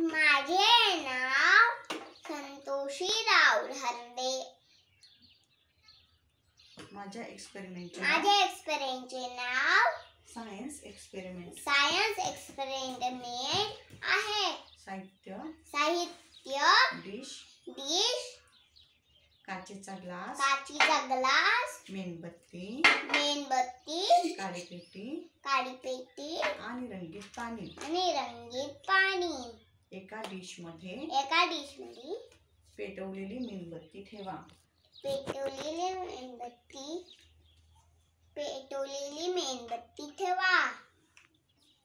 माझे नाव संतोषी राहुल हरदे माझ्या एक्सपेरिमेंटचे माझ्या एक्सपेरिमेंटचे नाव सायन्स एक्सपेरिमेंट सायन्स एक्सपेरिमेंट आहे. साहित्य? साहित्य डिश डिश काचेचा ग्लास काचीचा ग्लास मेणबत्ती? मेणबत्ती. काळीपेटी काळी पेटी. आणि रंगीत पाणी? आणि रंगीत पाणी. एका डिशमध्ये एका डिशमध्ये पेटवलेली मेणबत्ती ठेवा. पेटवलेली मेणबत्ती पेटवलेली मेणबत्ती ठेवा.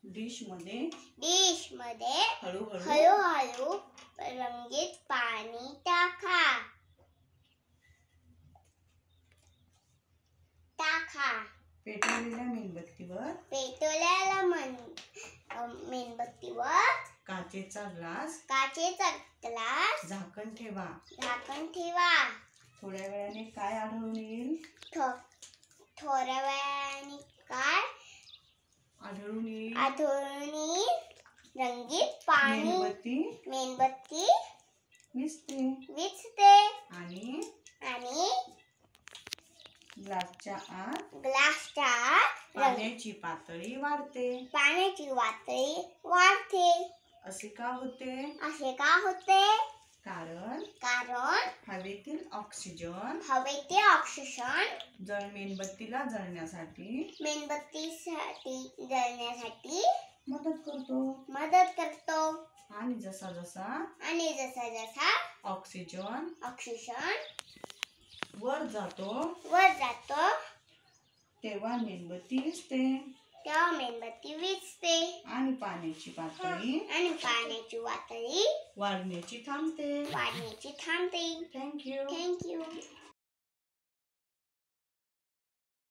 डिशमध्ये डिशमध्ये हळूहळू हळूहळू रंगीत पाणी टाका. टाका. पेटवलेल्या मेणबत्तीवर पेटवलेल्या मेणबत्तीवर काचेचा ग्लास काचेचा ग्लास झाकण ठेवा. झाकण ठेवा. थोड्या वेळाने काय आढळून येईल? थो- थोड्या वेळाने काय आढळून येईल? आढळून येईल? रंगीत पाणी. मेणबत्ती. मेणबत्ती. विजते. विझते आणि आणि ग्लासच्या आत ग्लासच्या रंग पाण्याची पातळी वाढते. पाण्याची पातळी वाढते. असे का होते? असे का होते? कारण कारण हवेतील ऑक्सिजन हवेचे ऑक्सिजन जळ मेणबत्तीला जळण्यासाठी मेणबत्तीसाठी जळण्यासाठी मदत करतो. मदत करतो. आणि जसा जसा आणि जसा जसा ऑक्सिजन ऑक्सिजन वर जातो वर जातो तेव्हा मेणबत्ती विजते तेव्हा मेणबत्ती आणि पाण्याची पातळी. आणि पाण्याची पातळी वाढण्याची थांबते. वाढण्याची थांबते. Thank you thank you